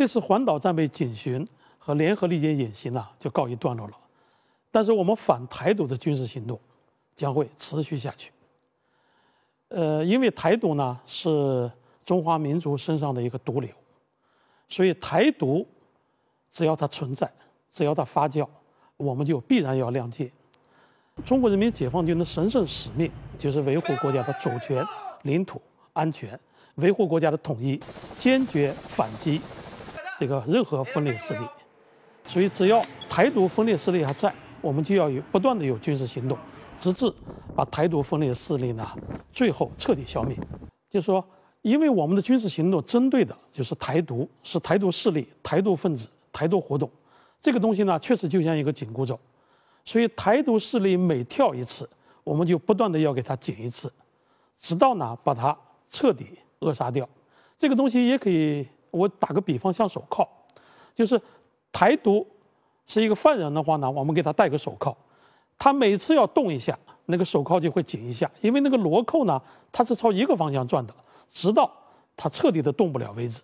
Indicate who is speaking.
Speaker 1: 这次环岛战备警巡和联合利剑演习呢就告一段落了，但是我们反台独的军事行动将会持续下去。呃，因为台独呢是中华民族身上的一个毒瘤，所以台独只要它存在，只要它发酵，我们就必然要亮剑。中国人民解放军的神圣使命就是维护国家的主权、领土安全，维护国家的统一，坚决反击。这个任何分裂势力，所以只要台独分裂势力还在，我们就要有不断的有军事行动，直至把台独分裂势力呢最后彻底消灭。就是说，因为我们的军事行动针对的就是台独，是台独势力、台独分子、台独活动，这个东西呢确实就像一个紧箍咒，所以台独势力每跳一次，我们就不断的要给它紧一次，直到呢把它彻底扼杀掉。这个东西也可以。我打个比方，像手铐，就是台独是一个犯人的话呢，我们给他戴个手铐，他每次要动一下，那个手铐就会紧一下，因为那个螺扣呢，它是朝一个方向转的，直到他彻底的动不了为止。